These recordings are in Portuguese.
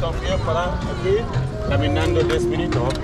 Stop here para aquí, caminando 10 minutos,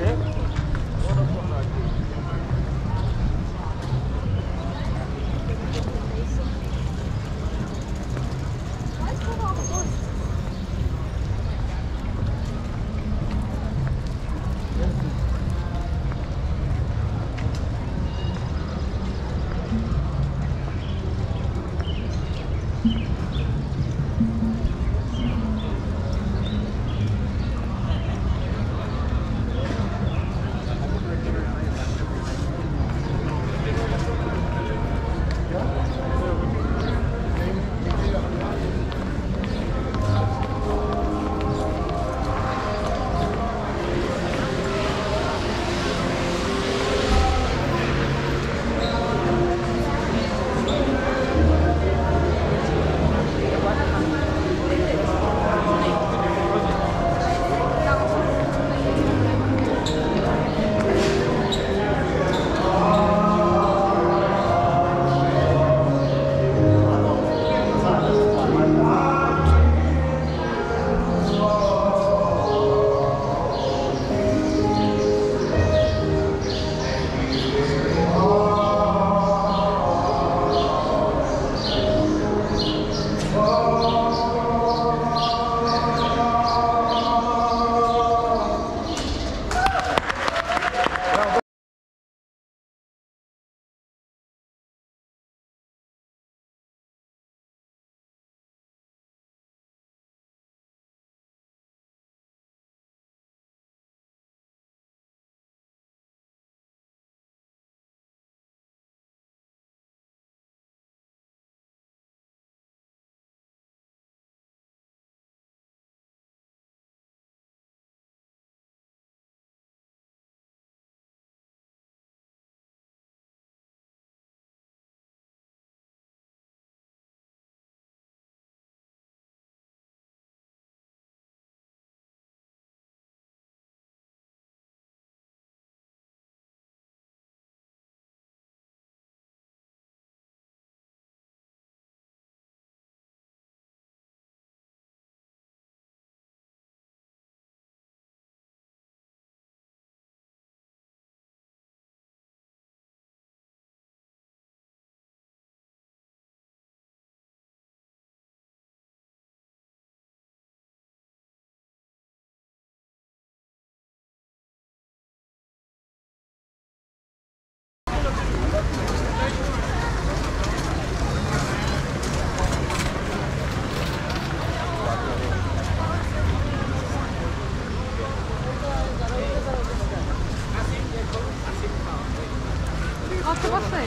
ください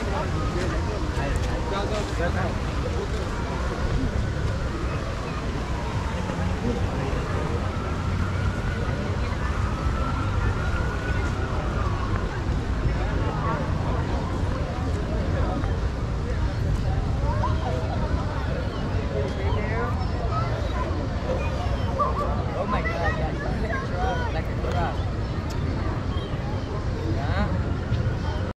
ね。